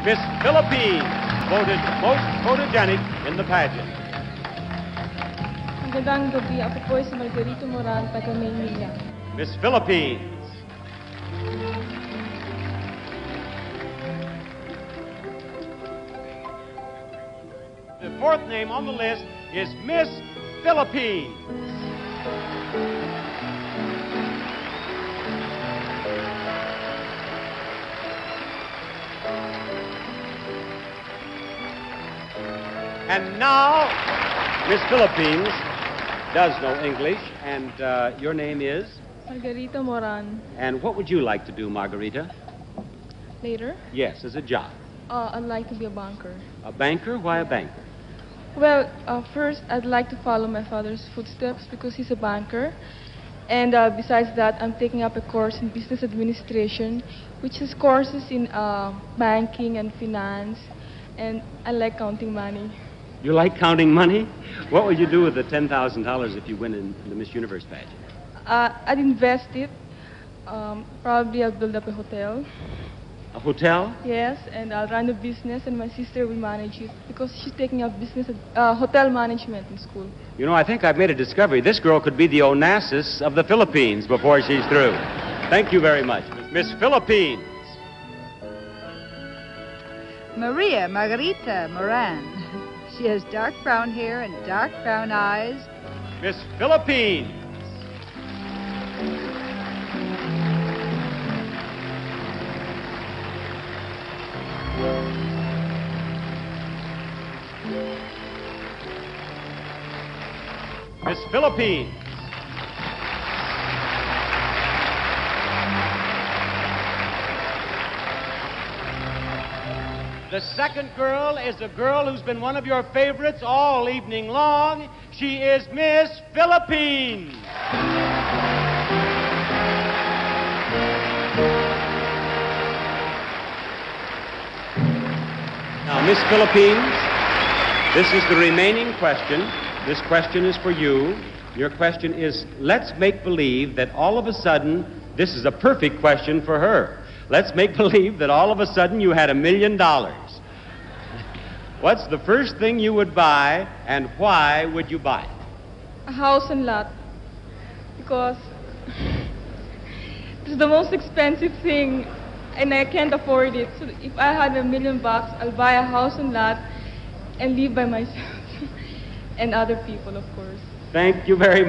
Miss Philippines, voted most photogenic in the pageant. Magandang gabi. Ako po si Margarita Moran, taga Maynila. Miss Philippines. The fourth name on the list is Miss Philippines. And now, Miss Philippines does know English, and uh, your name is? Margarita Moran. And what would you like to do, Margarita? Later, Yes, as a job. uh, I'd like to be a banker. A banker? Why a banker? Well, uh, first, I'd like to follow my father's footsteps because he's a banker. And uh, besides that, I'm taking up a course in business administration, which is courses in uh, banking and finance. And I like counting money. You like counting money? What would you do with the $10,000 if you win in the Miss Universe pageant? Uh, I'd invest it. Um, probably I'll build up a hotel. A hotel? Yes, and I'll run a business, and my sister will manage it because she's taking up business, uh, hotel management in school. You know, I think I've made a discovery. This girl could be the Onassis of the Philippines before she's through. Thank you very much. Miss Philippines. Maria Margarita Moran. She has dark brown hair and dark brown eyes. Miss Philippines. Miss Philippines. The second girl is a girl who's been one of your favorites all evening long. She is Miss Philippines. Now, Miss Philippines, this is the remaining question. This question is for you. Your question is let's make believe that all of a sudden, this is a perfect question for her. Let's make believe that all of a sudden you had a million dollars. What's the first thing you would buy and why would you buy it? A house and lot. Because it's the most expensive thing and I can't afford it. So if I had a million bucks, I'll buy a house and lot and live by myself. and other people, of course. Thank you very much.